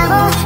I